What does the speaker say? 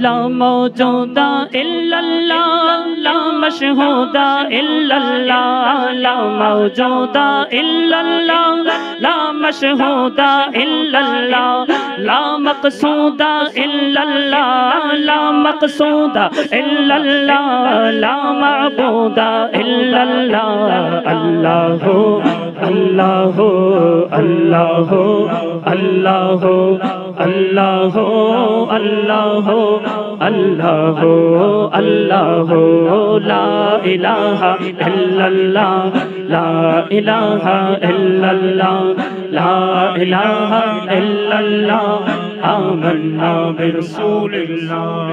لا موجود الا اللہ لا مشہود الا اللہ لا موجود الا اللہ لا مشہود الا اللہ لا مقصود الا اللہ لا مقصود الا اللہ لا معبود الا اللہ اللہ اللہ اللہ اللہ اللہ ہو اللہ ہو، اللہ اللہ لا الہ الا اللہ، لا الہ الا اللہ، لا الہ الا اللہ، آمنا برسول اللہ.